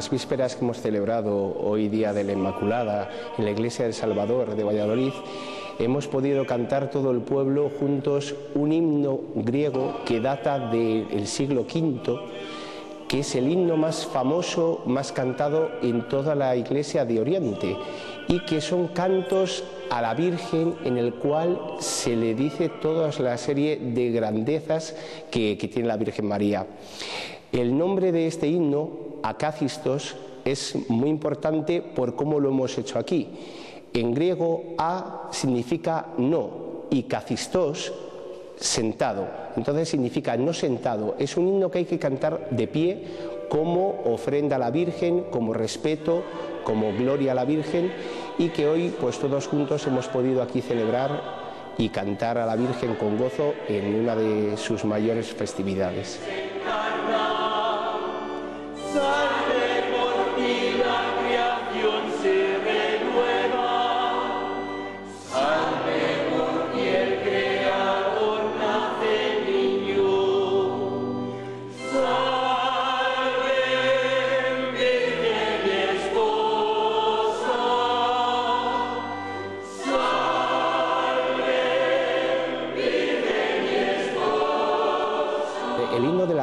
Las vísperas que hemos celebrado hoy día de la Inmaculada en la Iglesia del Salvador de Valladolid, hemos podido cantar todo el pueblo juntos un himno griego que data del siglo V, que es el himno más famoso, más cantado en toda la Iglesia de Oriente y que son cantos a la Virgen en el cual se le dice toda la serie de grandezas que, tiene la Virgen María. El nombre de este himno, Acacistos, es muy importante por cómo lo hemos hecho aquí. En griego, a significa no y cacistos, sentado. Entonces significa no sentado. Es un himno que hay que cantar de pie como ofrenda a la Virgen, como respeto, como gloria a la Virgen y que hoy pues todos juntos hemos podido aquí celebrar y cantar a la Virgen con gozo en una de sus mayores festividades. Son.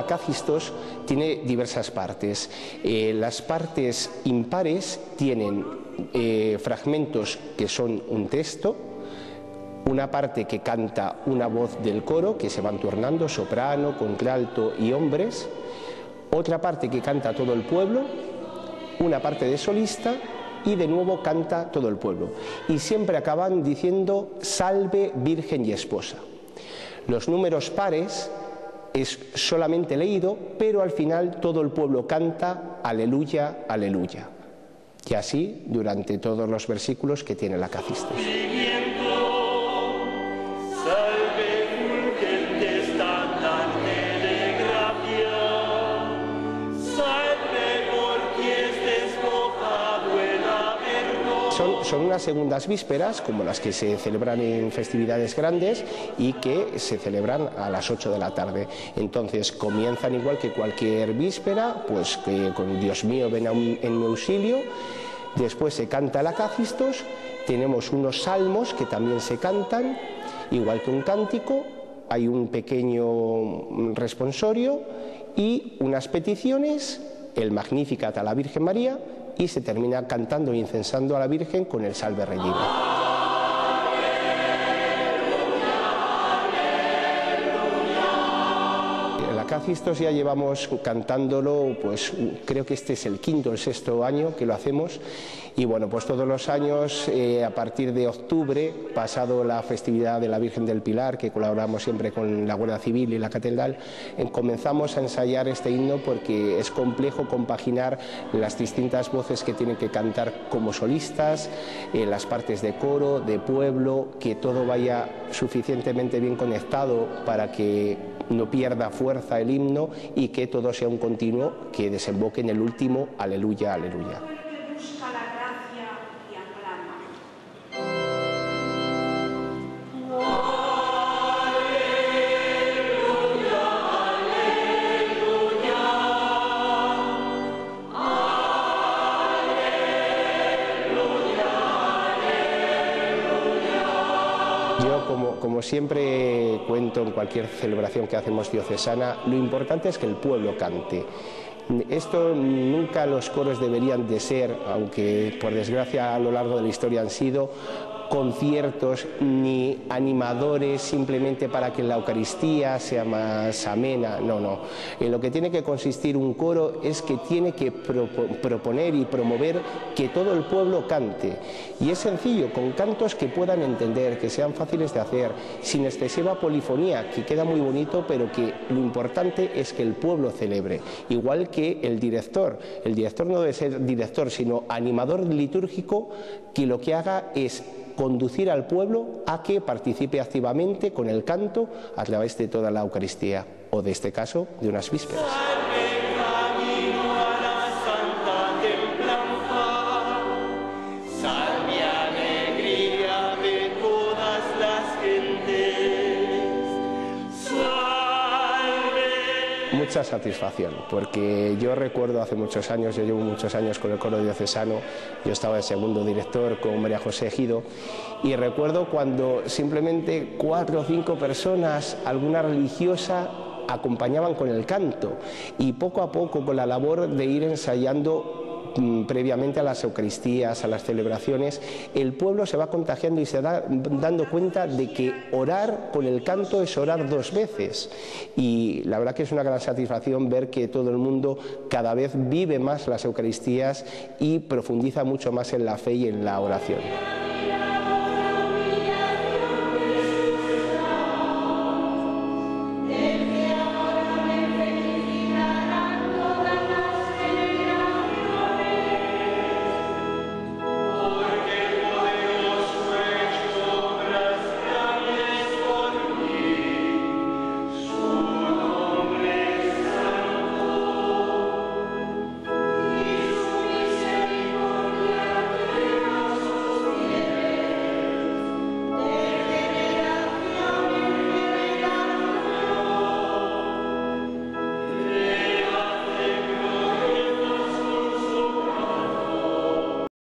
Acacistos tiene diversas partes. Eh, las partes impares tienen eh, fragmentos que son un texto, una parte que canta una voz del coro, que se van turnando, soprano, contralto y hombres, otra parte que canta todo el pueblo, una parte de solista y de nuevo canta todo el pueblo. Y siempre acaban diciendo salve Virgen y Esposa. Los números pares es solamente leído, pero al final todo el pueblo canta aleluya, aleluya. Y así durante todos los versículos que tiene la Cacistos. Son unas segundas vísperas, como las que se celebran en festividades grandes y que se celebran a las 8 de la tarde. Entonces comienzan igual que cualquier víspera, pues que con Dios mío ven en mi auxilio. Después se canta el acacistos, tenemos unos salmos que también se cantan, igual que un cántico, hay un pequeño responsorio y unas peticiones, el Magnificat a la Virgen María y se termina cantando e incensando a la Virgen con el Salve Regina. Ya llevamos cantándolo, pues creo que este es el quinto o el sexto año que lo hacemos. Y bueno, pues todos los años eh, a partir de octubre, pasado la festividad de la Virgen del Pilar, que colaboramos siempre con la Guardia Civil y la Catedral, eh, comenzamos a ensayar este himno porque es complejo compaginar las distintas voces que tienen que cantar como solistas, eh, las partes de coro, de pueblo, que todo vaya suficientemente bien conectado para que no pierda fuerza el himno y que todo sea un continuo que desemboque en el último aleluya, aleluya. Como siempre cuento en cualquier celebración que hacemos diocesana, lo importante es que el pueblo cante. Esto nunca los coros deberían de ser, aunque por desgracia a lo largo de la historia han sido, conciertos ni animadores simplemente para que la Eucaristía sea más amena, no, no. En lo que tiene que consistir un coro es que tiene que proponer y promover que todo el pueblo cante. Y es sencillo, con cantos que puedan entender, que sean fáciles de hacer, sin excesiva polifonía, que queda muy bonito, pero que lo importante es que el pueblo celebre. Igual que el director. El director no debe ser director, sino animador litúrgico que lo que haga es conducir al pueblo a que participe activamente con el canto a través de toda la Eucaristía o de este caso de unas vísperas. Mucha satisfacción, porque yo recuerdo hace muchos años, yo llevo muchos años con el coro diocesano, yo estaba de segundo director con María José Ejido, y recuerdo cuando simplemente cuatro o cinco personas, alguna religiosa, acompañaban con el canto y poco a poco con la labor de ir ensayando previamente a las Eucaristías, a las celebraciones, el pueblo se va contagiando y se da dando cuenta de que orar con el canto es orar dos veces. Y la verdad que es una gran satisfacción ver que todo el mundo cada vez vive más las Eucaristías y profundiza mucho más en la fe y en la oración.